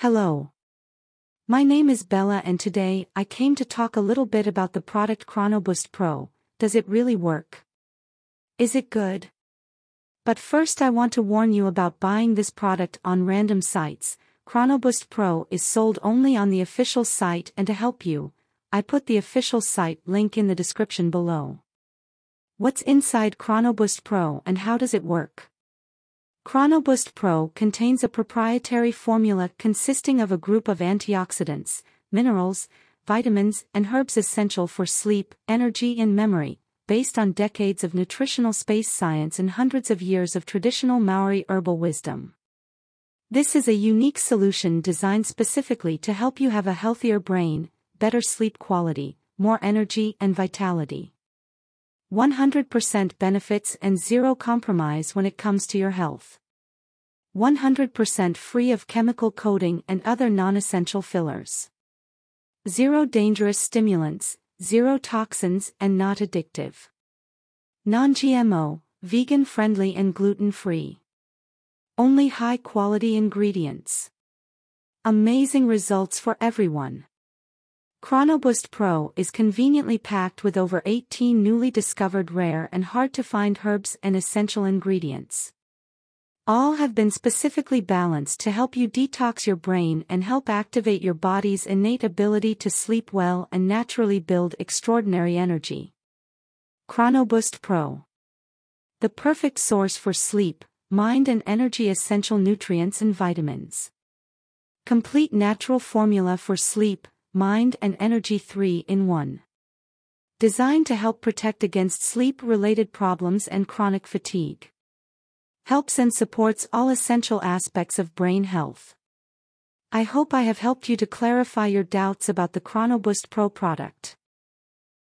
Hello. My name is Bella and today I came to talk a little bit about the product ChronoBoost Pro. Does it really work? Is it good? But first I want to warn you about buying this product on random sites. ChronoBoost Pro is sold only on the official site and to help you, I put the official site link in the description below. What's inside ChronoBoost Pro and how does it work? ChronoBoost Pro contains a proprietary formula consisting of a group of antioxidants, minerals, vitamins, and herbs essential for sleep, energy, and memory, based on decades of nutritional space science and hundreds of years of traditional Maori herbal wisdom. This is a unique solution designed specifically to help you have a healthier brain, better sleep quality, more energy and vitality. 100% benefits and zero compromise when it comes to your health. 100% free of chemical coating and other non-essential fillers. Zero dangerous stimulants, zero toxins and not addictive. Non-GMO, vegan-friendly and gluten-free. Only high-quality ingredients. Amazing results for everyone. ChronoBoost Pro is conveniently packed with over 18 newly discovered rare and hard-to-find herbs and essential ingredients. All have been specifically balanced to help you detox your brain and help activate your body's innate ability to sleep well and naturally build extraordinary energy. ChronoBoost Pro. The perfect source for sleep, mind and energy essential nutrients and vitamins. Complete natural formula for sleep, mind and energy 3 in 1. Designed to help protect against sleep-related problems and chronic fatigue. Helps and supports all essential aspects of brain health. I hope I have helped you to clarify your doubts about the ChronoBoost Pro product.